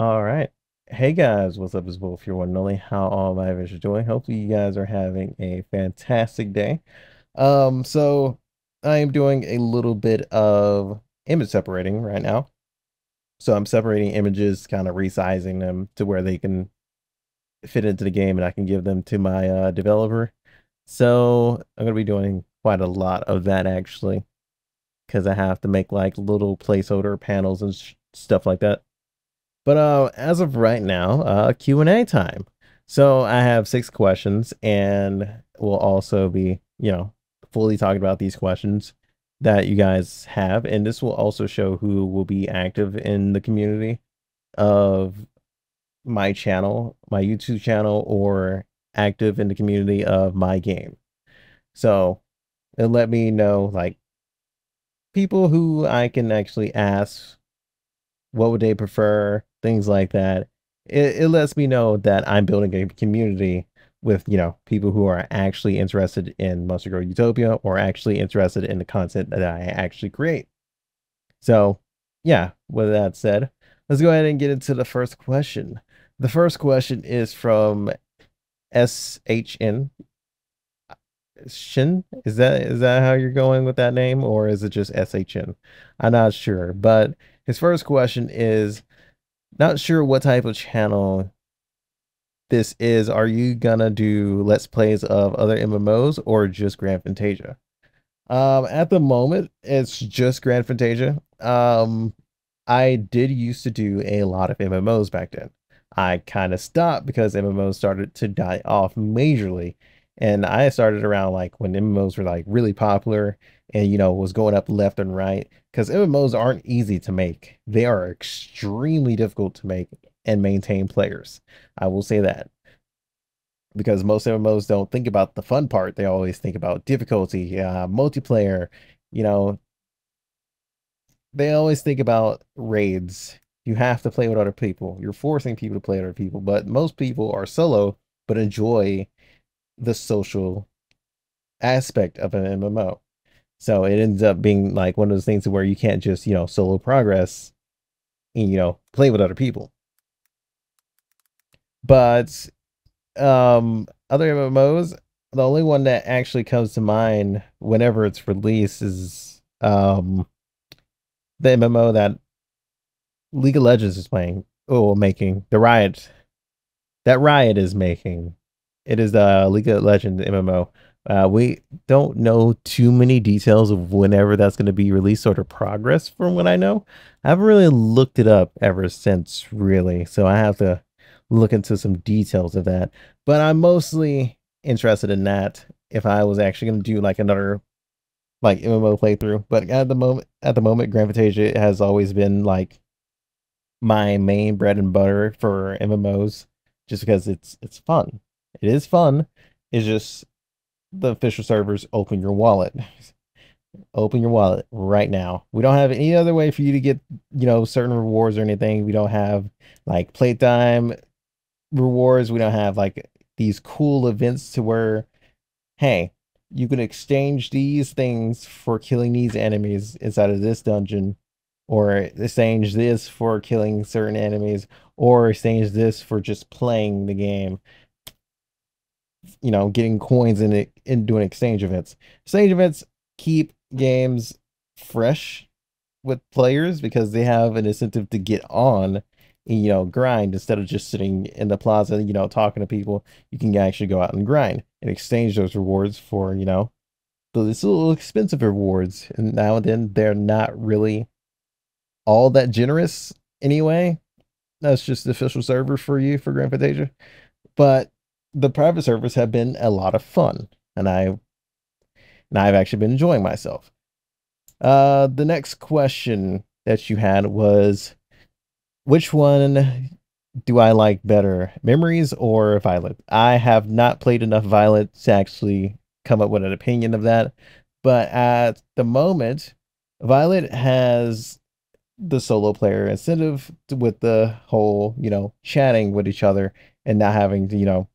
All right. Hey guys, what's up? It's Volf here, one and only. How all my viewers are doing? Hopefully you guys are having a fantastic day. Um, so I am doing a little bit of image separating right now. So I'm separating images, kind of resizing them to where they can fit into the game and I can give them to my uh, developer. So I'm to be doing quite a lot of that actually because I have to make like little placeholder panels and stuff like that. But uh, as of right now, uh, Q and A time. So I have six questions, and we'll also be, you know, fully talking about these questions that you guys have, and this will also show who will be active in the community of my channel, my YouTube channel, or active in the community of my game. So it let me know like people who I can actually ask what would they prefer things like that. It, it lets me know that I'm building a community with you know people who are actually interested in Monster Girl Utopia or actually interested in the content that I actually create. So, yeah, with that said, let's go ahead and get into the first question. The first question is from SHN. Shin? Is that is that how you're going with that name or is it just SHN? I'm not sure, but his first question is not sure what type of channel this is. Are you gonna do let's plays of other MMOs or just Grand Fantasia? Um, at the moment, it's just Grand Fantasia. Um, I did used to do a lot of MMOs back then. I kind of stopped because MMOs started to die off majorly. And I started around like when MMOs were like really popular and you know was going up left and right because MMOs aren't easy to make. They are extremely difficult to make and maintain players. I will say that because most MMOs don't think about the fun part. They always think about difficulty, uh, multiplayer. You know, they always think about raids. You have to play with other people. You're forcing people to play with other people, but most people are solo but enjoy the social aspect of an MMO. So it ends up being like one of those things where you can't just, you know, solo progress and, you know, play with other people. But um other MMOs, the only one that actually comes to mind whenever it's released is um the MMO that League of Legends is playing. Oh, making the Riot. That Riot is making. It is the League of Legends MMO. Uh, we don't know too many details of whenever that's going to be released or the progress from what I know. I haven't really looked it up ever since, really. So I have to look into some details of that. But I'm mostly interested in that if I was actually going to do like another like MMO playthrough. But at the moment, at the moment, Grand Fantasia has always been like my main bread and butter for MMOs, just because it's it's fun. It is fun. It's just the official servers open your wallet. open your wallet right now. We don't have any other way for you to get, you know, certain rewards or anything. We don't have like playtime rewards. We don't have like these cool events to where, hey, you can exchange these things for killing these enemies inside of this dungeon, or exchange this for killing certain enemies, or exchange this for just playing the game you know, getting coins in it and doing exchange events. Exchange events keep games fresh with players because they have an incentive to get on and, you know, grind instead of just sitting in the plaza, you know, talking to people. You can actually go out and grind and exchange those rewards for, you know, those little expensive rewards. And now and then they're not really all that generous anyway. That's just the official server for you for Grand Fantasia. But the private servers have been a lot of fun, and I and I've actually been enjoying myself. Uh, the next question that you had was, which one do I like better, Memories or Violet? I have not played enough Violet to actually come up with an opinion of that, but at the moment, Violet has the solo player incentive with the whole, you know, chatting with each other and not having to, you know,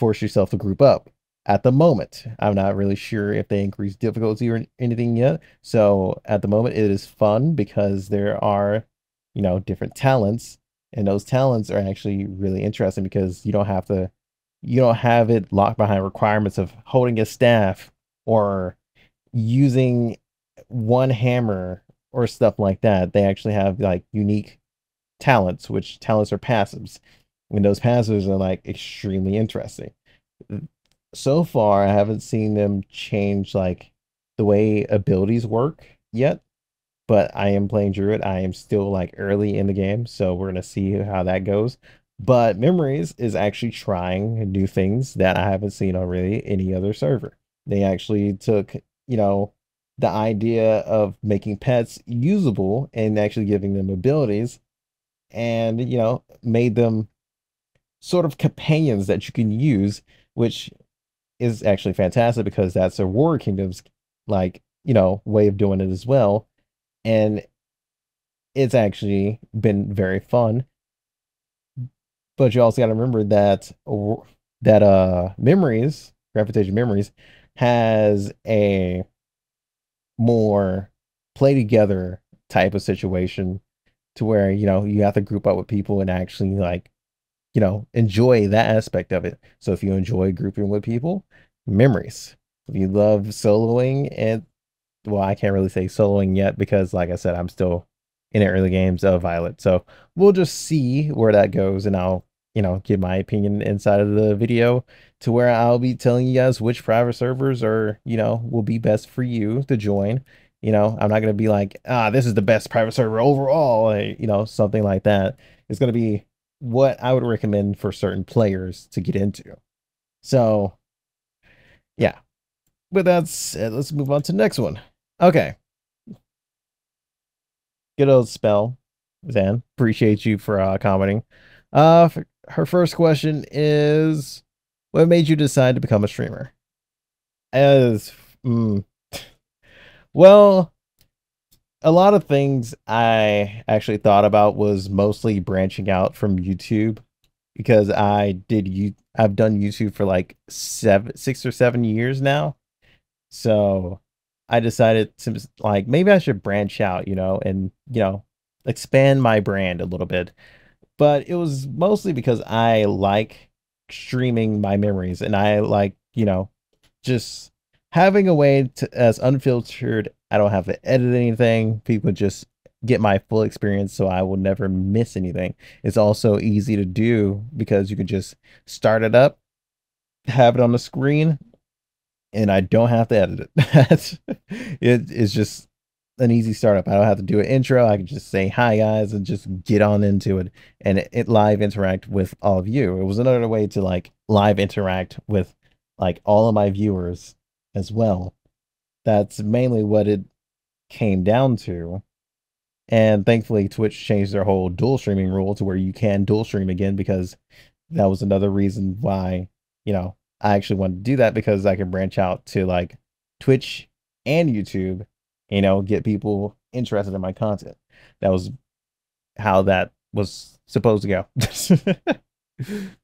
force yourself to group up at the moment. I'm not really sure if they increase difficulty or anything yet. So at the moment, it is fun because there are, you know, different talents And those talents are actually really interesting because you don't have to you don't have it locked behind requirements of holding a staff or using one hammer or stuff like that. They actually have like unique talents, which talents are passives. And those passives are like extremely interesting. So far, I haven't seen them change like the way abilities work yet, but I am playing Druid. I am still like early in the game, so we're gonna see how that goes. But Memories is actually trying new things that I haven't seen on really any other server. They actually took, you know, the idea of making pets usable and actually giving them abilities and, you know, made them sort of companions that you can use, which is actually fantastic because that's a War Kingdoms like, you know, way of doing it as well. And it's actually been very fun but you also got to remember that that uh memories, gravitation memories, has a more play together type of situation to where you know you have to group up with people and actually like you know enjoy that aspect of it so if you enjoy grouping with people memories if you love soloing and well i can't really say soloing yet because like i said i'm still in the early games of violet so we'll just see where that goes and i'll you know, give my opinion inside of the video to where I'll be telling you guys which private servers are, you know, will be best for you to join. You know, I'm not going to be like, ah, this is the best private server overall, you know, something like that. It's going to be what I would recommend for certain players to get into. So, yeah. But that's it. Let's move on to next one. Okay. Good old spell, Zan. Appreciate you for uh, commenting. Uh, her first question is what made you decide to become a streamer as mm, well a lot of things i actually thought about was mostly branching out from youtube because i did you i've done youtube for like seven six or seven years now so i decided to like maybe i should branch out you know and you know expand my brand a little bit but it was mostly because I like streaming my memories and I like, you know, just having a way to as unfiltered. I don't have to edit anything. People just get my full experience so I will never miss anything. It's also easy to do because you can just start it up, have it on the screen, and I don't have to edit it. it is just an easy startup. I don't have to do an intro. I can just say hi guys and just get on into it and it, it, live interact with all of you. It was another way to like live interact with like all of my viewers as well. That's mainly what it came down to. And thankfully Twitch changed their whole dual streaming rule to where you can dual stream again because that was another reason why, you know, I actually wanted to do that because I can branch out to like Twitch and YouTube you know, get people interested in my content. That was how that was supposed to go.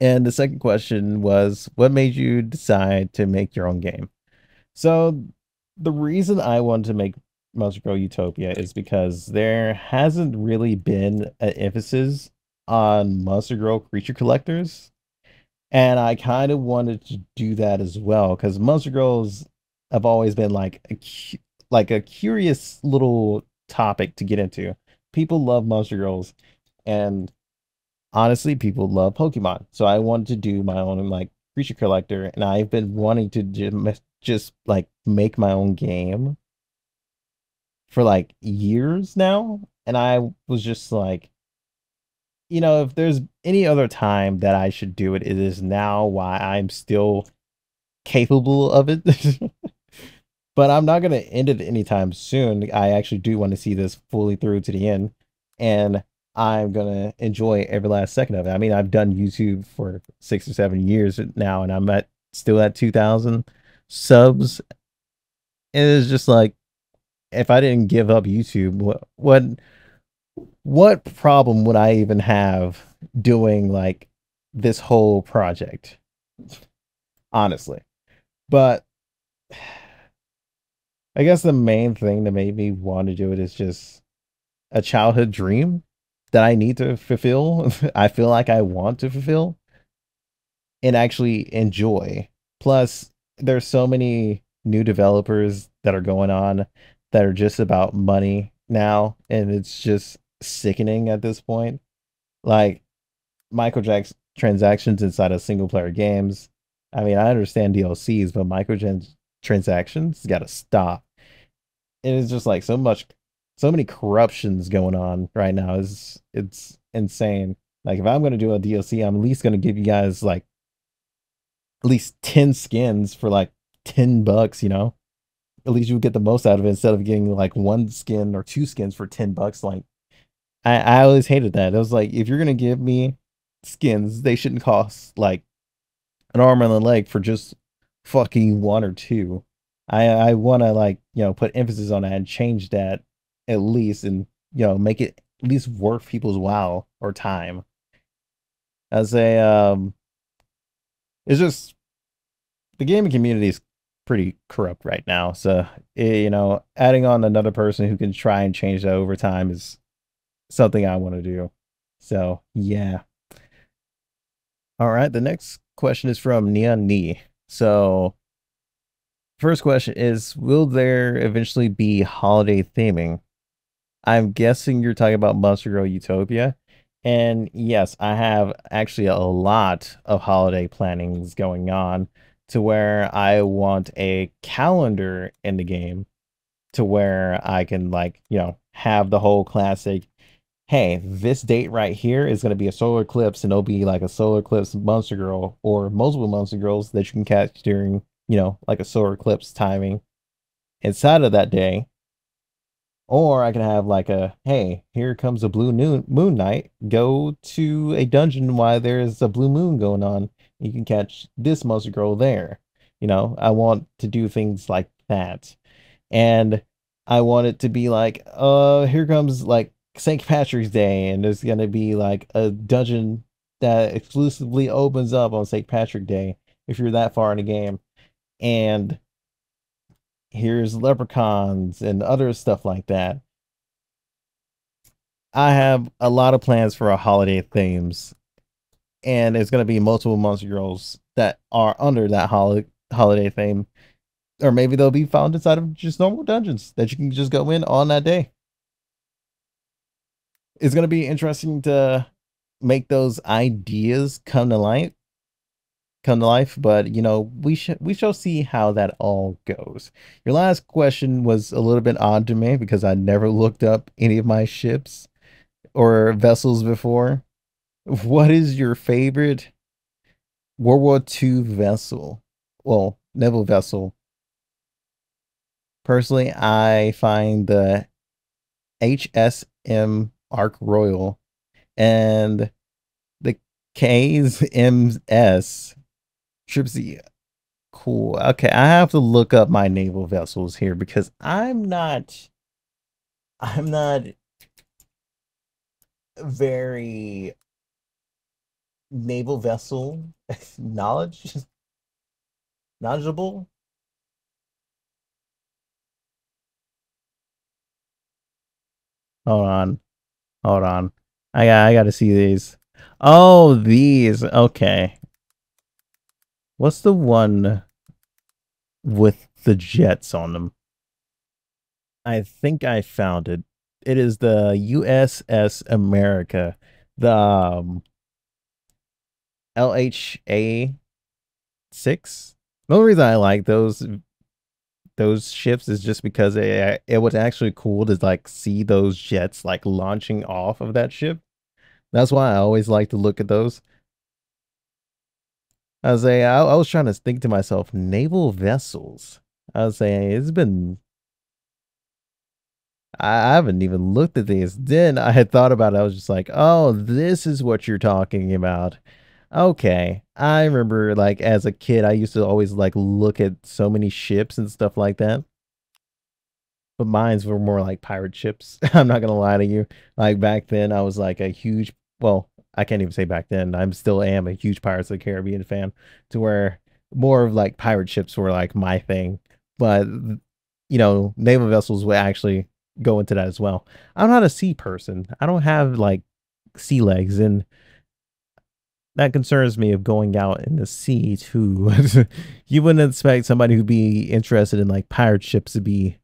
and the second question was what made you decide to make your own game? So the reason I wanted to make Monster Girl Utopia is because there hasn't really been an emphasis on Monster Girl creature collectors. And I kind of wanted to do that as well because Monster Girls have always been like a like a curious little topic to get into. People love Monster Girls, and honestly, people love Pokemon. So I wanted to do my own like creature collector, and I've been wanting to just, like make my own game for like years now. And I was just like, you know, if there's any other time that I should do it, it is now why I'm still capable of it. but I'm not going to end it anytime soon. I actually do want to see this fully through to the end, and I'm to enjoy every last second of it. I mean, I've done YouTube for six or seven years now, and I'm at still at 2,000 subs. It is just like, if I didn't give up YouTube, what, what, what problem would I even have doing like this whole project? Honestly, but I guess the main thing that made me want to do it is just a childhood dream that I need to fulfill. I feel like I want to fulfill and actually enjoy. Plus, there's so many new developers that are going on that are just about money now, and it's just sickening at this point. Like microtransactions transactions inside of single player games. I mean, I understand DLCs, but microtransactions got to stop. And It is just like so much, so many corruptions going on right now. Is it's insane. Like if I'm gonna do a DLC, I'm at least gonna give you guys like at least ten skins for like ten bucks. You know, at least you get the most out of it instead of getting like one skin or two skins for ten bucks. Like I, I always hated that. It was like if you're gonna give me skins, they shouldn't cost like an arm and a leg for just fucking one or two. I I want to like you know put emphasis on that and change that at least, and you know make it at least worth people's while or time. As a um, it's just the gaming community is pretty corrupt right now. So eh, you know, adding on another person who can try and change that over time is something I want to do. So yeah. All right, the next question is from Neon Knee. So, first question is Will there eventually be holiday theming? I'm guessing you're talking about Monster Girl Utopia. And yes, I have actually a lot of holiday plannings going on to where I want a calendar in the game to where I can, like, you know, have the whole classic hey, this date right here is going to be a solar eclipse and it'll be like a solar eclipse monster girl or multiple monster girls that you can catch during, you know, like a solar eclipse timing inside of that day. Or I can have like a, hey, here comes a blue moon, moon night. Go to a dungeon while there's a blue moon going on. You can catch this monster girl there. You know, I want to do things like that. And I want it to be like, uh, here comes like St. Patrick's Day, and there's gonna be like a dungeon that exclusively opens up on St. Patrick Day if you're that far in the game. And here's leprechauns and other stuff like that. I have a lot of plans for our holiday themes, and it's gonna be multiple monster girls that are under that hol- holiday theme, or maybe they'll be found inside of just normal dungeons that you can just go in on that day it's going to be interesting to make those ideas come to life come to life but you know we should we shall see how that all goes. Your last question was a little bit odd to me because i never looked up any of my ships or vessels before. What is your favorite world war ii vessel? Well naval vessel. Personally i find the hsm Ark Royal, and the K's MS Tripsy. Cool. Okay, I have to look up my naval vessels here because I'm not. I'm not very naval vessel knowledge knowledgeable hold on Hold on. I got I got to see these. Oh, these. Okay. What's the one with the jets on them? I think I found it. It is the USS America. The um, LHA 6. The only reason I like those those ships is just because it, it was actually cool to like see those jets like launching off of that ship. That's why I always like to look at those. I was saying, I, I was trying to think to myself, naval vessels. I was saying, it's been. I, I haven't even looked at these. Then I had thought about it. I was just like, oh, this is what you're talking about. Okay. I remember like as a kid I used to always like look at so many ships and stuff like that. But mines were more like pirate ships. I'm not gonna lie to you. Like back then I was like a huge well, I can't even say back then. I'm still am a huge Pirates of the Caribbean fan to where more of like pirate ships were like my thing. But you know, naval vessels would actually go into that as well. I'm not a sea person. I don't have like sea legs and that concerns me of going out in the sea too. you wouldn't expect somebody who'd be interested in like pirate ships to be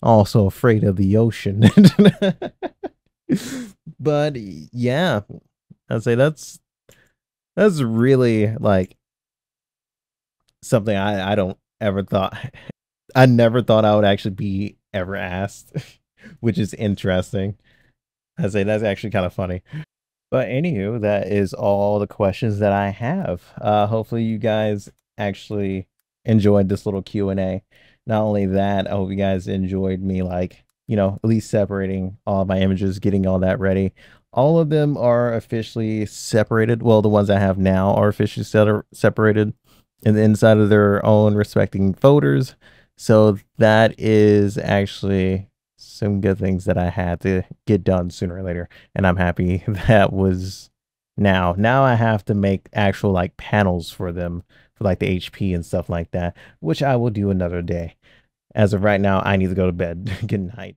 also afraid of the ocean. but yeah, I'd say that's that's really like something I I don't ever thought I never thought I would actually be ever asked, which is interesting. I say that's actually kind of funny. But anywho, that is all the questions that I have. Uh, hopefully, you guys actually enjoyed this little Q and A. Not only that, I hope you guys enjoyed me like you know at least separating all my images, getting all that ready. All of them are officially separated. Well, the ones I have now are officially separated the inside of their own respecting folders. So that is actually some good things that I had to get done sooner or later. And I'm happy that was now. Now I have to make actual like panels for them for like the HP and stuff like that, which I will do another day. As of right now, I need to go to bed. good night.